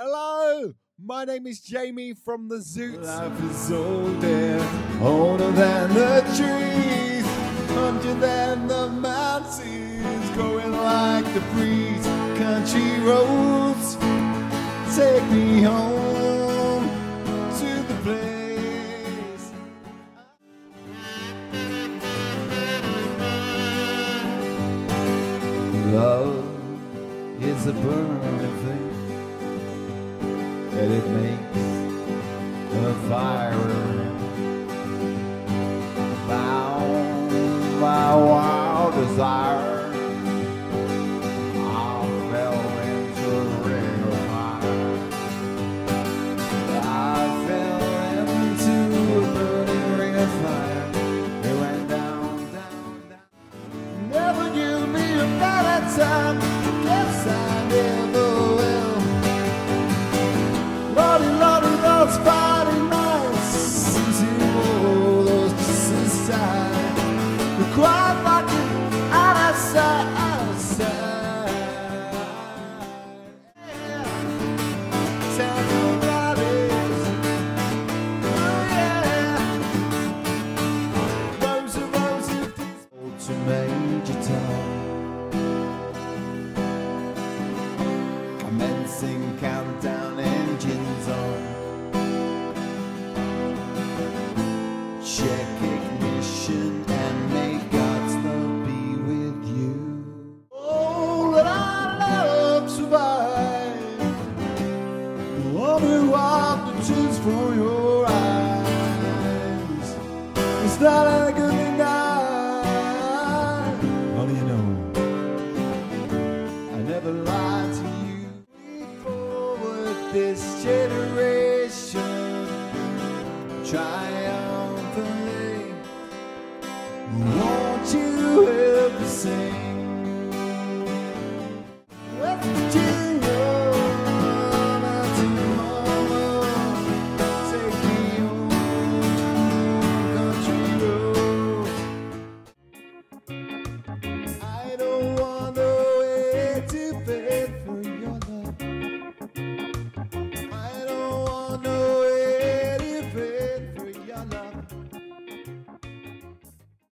Hello, my name is Jamie from the Zoots. Life is older, older than the trees, larger than the mountains, like the breeze. Country roads take me home to the place. Love is a burning thing, and it makes a fire bound by wild desire. Major Tom. Commencing countdown engines on. Check ignition and may God's love be with you. Oh, let our love survive. Wonder what the tears from your eyes. It's not a good this generation triumphantly. Won't you help sing?